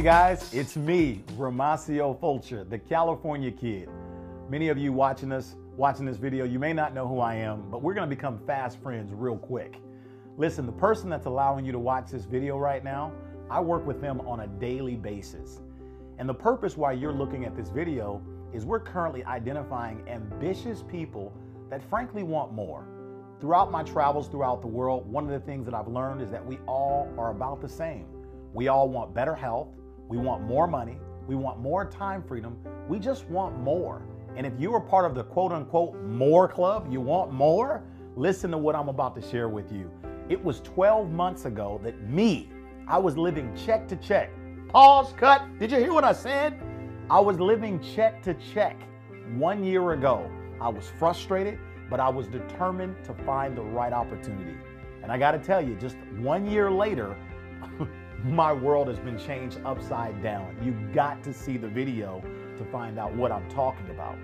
guys, it's me, Romacio Fulcher, the California kid. Many of you watching this, watching this video, you may not know who I am, but we're gonna become fast friends real quick. Listen, the person that's allowing you to watch this video right now, I work with them on a daily basis. And the purpose why you're looking at this video is we're currently identifying ambitious people that frankly want more. Throughout my travels throughout the world, one of the things that I've learned is that we all are about the same. We all want better health, we want more money, we want more time freedom, we just want more. And if you are part of the quote unquote more club, you want more, listen to what I'm about to share with you. It was 12 months ago that me, I was living check to check. Pause, cut. Did you hear what I said? I was living check to check one year ago. I was frustrated, but I was determined to find the right opportunity. And I got to tell you, just one year later, my world has been changed upside down. You got to see the video to find out what I'm talking about.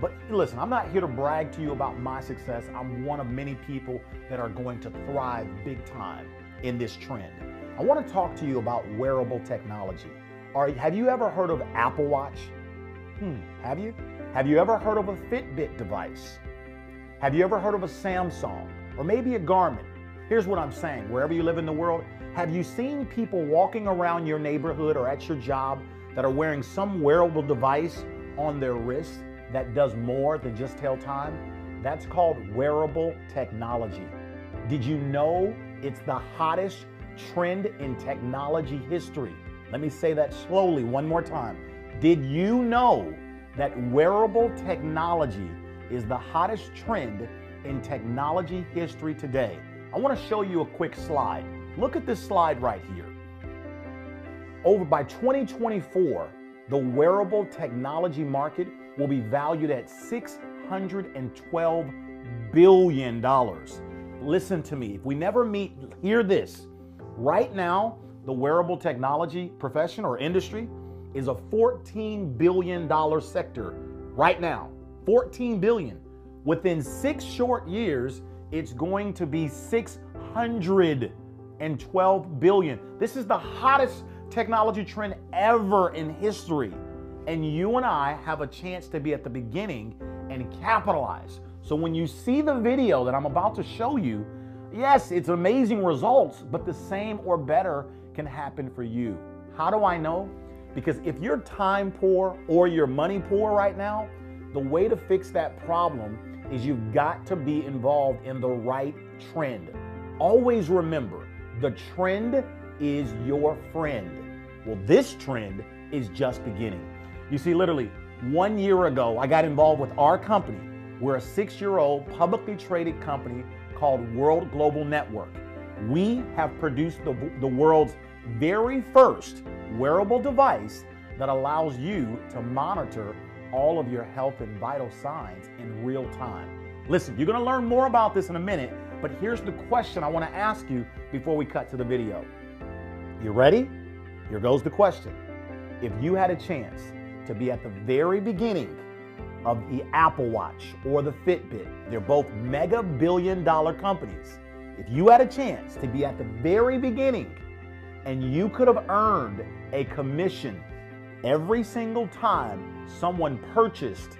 But listen, I'm not here to brag to you about my success. I'm one of many people that are going to thrive big time in this trend. I want to talk to you about wearable technology. Are, have you ever heard of Apple Watch? Hmm, have you? Have you ever heard of a Fitbit device? Have you ever heard of a Samsung or maybe a Garmin? Here's what I'm saying wherever you live in the world, have you seen people walking around your neighborhood or at your job that are wearing some wearable device on their wrist that does more than just tell time? That's called wearable technology. Did you know it's the hottest trend in technology history? Let me say that slowly one more time. Did you know that wearable technology is the hottest trend in technology history today? I want to show you a quick slide. Look at this slide right here. Over by 2024, the wearable technology market will be valued at $612 billion. Listen to me. If we never meet, hear this. Right now, the wearable technology profession or industry is a $14 billion sector right now. 14 billion. Within six short years, it's going to be 600 and 12 billion. This is the hottest technology trend ever in history. And you and I have a chance to be at the beginning and capitalize. So when you see the video that I'm about to show you, yes, it's amazing results, but the same or better can happen for you. How do I know? Because if you're time poor or you're money poor right now, the way to fix that problem is you've got to be involved in the right trend. Always remember, the trend is your friend. Well, this trend is just beginning. You see, literally, one year ago, I got involved with our company. We're a six year old publicly traded company called World Global Network. We have produced the, the world's very first wearable device that allows you to monitor all of your health and vital signs in real time. Listen, you're gonna learn more about this in a minute, but here's the question I wanna ask you before we cut to the video. You ready? Here goes the question. If you had a chance to be at the very beginning of the Apple Watch or the Fitbit, they're both mega billion dollar companies. If you had a chance to be at the very beginning and you could have earned a commission every single time someone purchased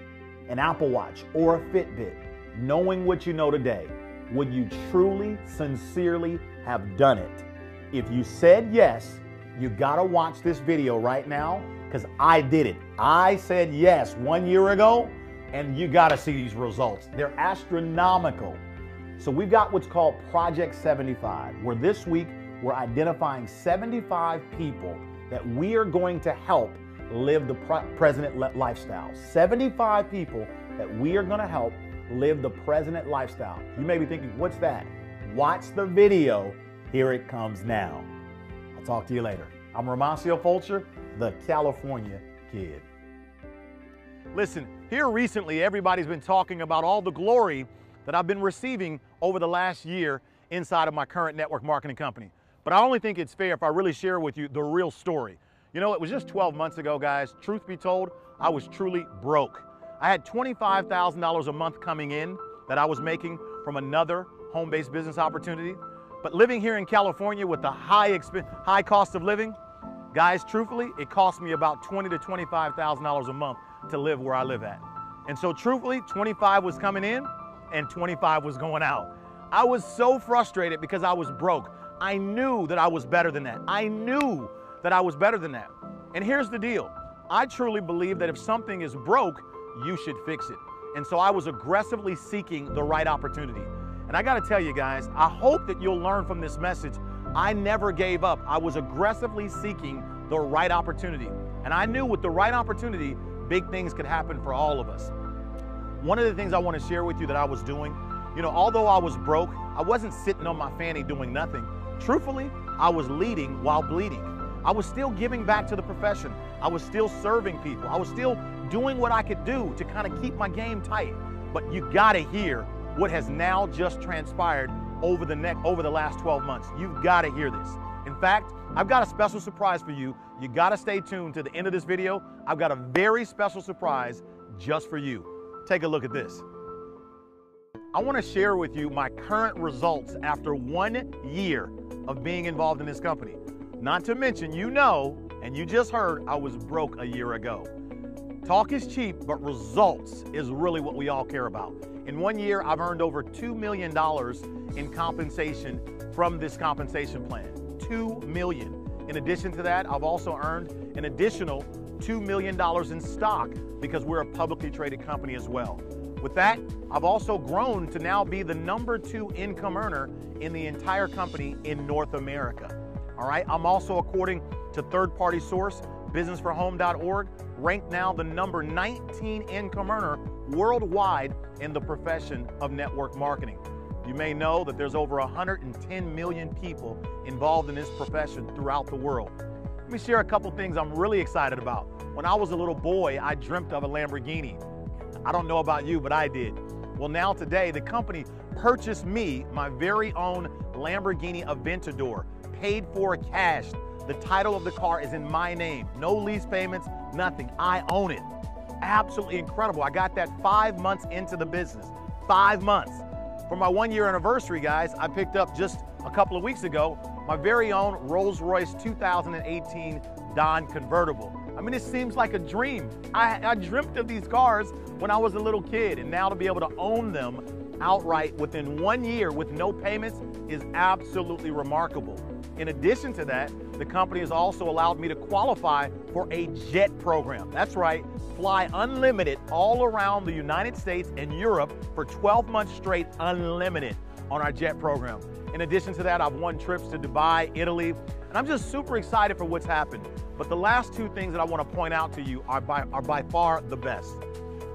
an Apple Watch or a Fitbit, knowing what you know today, would you truly, sincerely have done it? If you said yes, you gotta watch this video right now because I did it. I said yes one year ago, and you gotta see these results. They're astronomical. So we've got what's called Project 75, where this week we're identifying 75 people that we are going to help live the president lifestyle. 75 people that we are going to help live the president lifestyle. You may be thinking, what's that? Watch the video. Here it comes now. I'll talk to you later. I'm Romacio Fulcher, the California Kid. Listen, here recently, everybody's been talking about all the glory that I've been receiving over the last year inside of my current network marketing company. But I only think it's fair if I really share with you the real story. You know, it was just 12 months ago, guys. Truth be told, I was truly broke. I had $25,000 a month coming in that I was making from another home-based business opportunity. But living here in California with the high, high cost of living, Guys, truthfully, it cost me about twenty to $25,000 a month to live where I live at. And so truthfully, 25 was coming in and 25 was going out. I was so frustrated because I was broke. I knew that I was better than that. I knew that I was better than that. And here's the deal. I truly believe that if something is broke, you should fix it. And so I was aggressively seeking the right opportunity. And I got to tell you guys, I hope that you'll learn from this message. I never gave up. I was aggressively seeking the right opportunity. And I knew with the right opportunity, big things could happen for all of us. One of the things I want to share with you that I was doing, you know, although I was broke, I wasn't sitting on my fanny doing nothing. Truthfully, I was leading while bleeding. I was still giving back to the profession. I was still serving people. I was still doing what I could do to kind of keep my game tight. But you got to hear what has now just transpired over the next over the last 12 months. You've got to hear this. In fact, I've got a special surprise for you. You got to stay tuned to the end of this video. I've got a very special surprise just for you. Take a look at this. I want to share with you my current results after one year of being involved in this company. Not to mention, you know, and you just heard, I was broke a year ago. Talk is cheap, but results is really what we all care about. In one year, I've earned over $2 million in compensation from this compensation plan. 2 million. In addition to that, I've also earned an additional $2 million in stock because we're a publicly traded company as well. With that, I've also grown to now be the number two income earner in the entire company in North America. All right, I'm also, according to third party source, businessforhome.org, ranked now the number 19 income earner worldwide in the profession of network marketing. You may know that there's over 110 million people involved in this profession throughout the world. Let me share a couple things I'm really excited about. When I was a little boy, I dreamt of a Lamborghini. I don't know about you, but I did. Well, now today, the company purchased me my very own Lamborghini Aventador, paid for cash. The title of the car is in my name. No lease payments, nothing. I own it. Absolutely incredible. I got that five months into the business. Five months. For my one year anniversary, guys, I picked up just a couple of weeks ago my very own Rolls Royce 2018 Dawn convertible. I mean, it seems like a dream. I, I dreamt of these cars when I was a little kid, and now to be able to own them outright within one year with no payments is absolutely remarkable. In addition to that, the company has also allowed me to qualify for a jet program. That's right, fly unlimited all around the United States and Europe for 12 months straight, unlimited on our jet program. In addition to that, I've won trips to Dubai, Italy, and I'm just super excited for what's happened. But the last two things that I want to point out to you are by, are by far the best.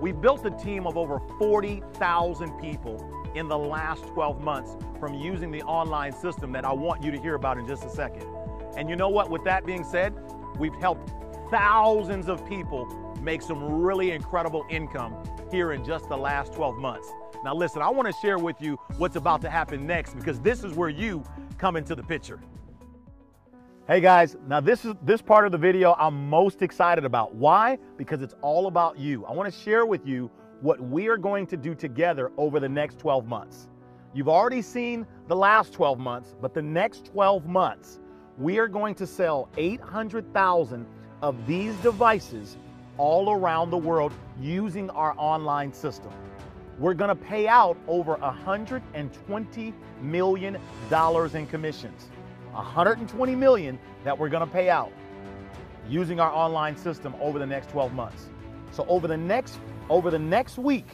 We built a team of over 40,000 people in the last 12 months from using the online system that I want you to hear about in just a second. And you know what? With that being said, we've helped thousands of people make some really incredible income here in just the last 12 months. Now, listen, I want to share with you what's about to happen next because this is where you come into the picture. Hey guys, now this is this part of the video I'm most excited about. Why? Because it's all about you. I want to share with you what we are going to do together over the next 12 months. You've already seen the last 12 months, but the next 12 months, we are going to sell 800,000 of these devices all around the world using our online system. We're going to pay out over $120 million in commissions. 120 million that we're going to pay out using our online system over the next 12 months. So over the next over the next week,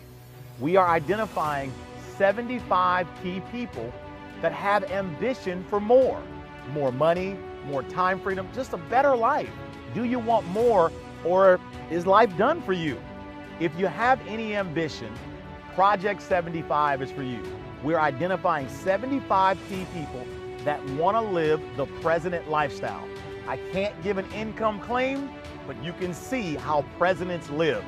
we are identifying 75 key people that have ambition for more. More money, more time freedom, just a better life. Do you want more or is life done for you? If you have any ambition, Project 75 is for you. We're identifying 75 key people that want to live the president lifestyle. I can't give an income claim, but you can see how presidents live.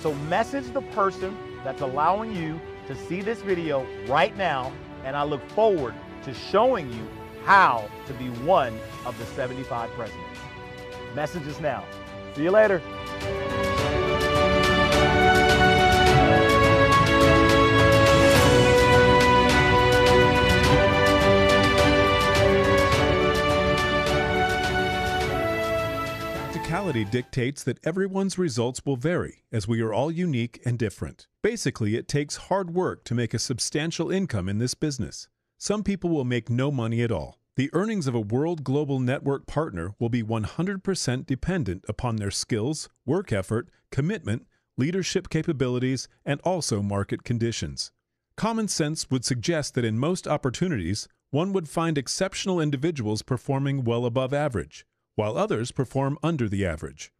So message the person that's allowing you to see this video right now, and I look forward to showing you how to be one of the 75 presidents. Message us now. See you later. Dictates that everyone's results will vary, as we are all unique and different. Basically, it takes hard work to make a substantial income in this business. Some people will make no money at all. The earnings of a World Global Network partner will be 100% dependent upon their skills, work effort, commitment, leadership capabilities, and also market conditions. Common sense would suggest that in most opportunities, one would find exceptional individuals performing well above average while others perform under the average.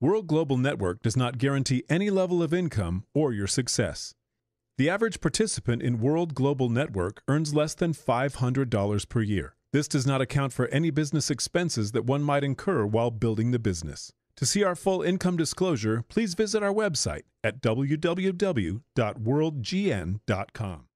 World Global Network does not guarantee any level of income or your success. The average participant in World Global Network earns less than $500 per year. This does not account for any business expenses that one might incur while building the business. To see our full income disclosure, please visit our website at www.worldgn.com.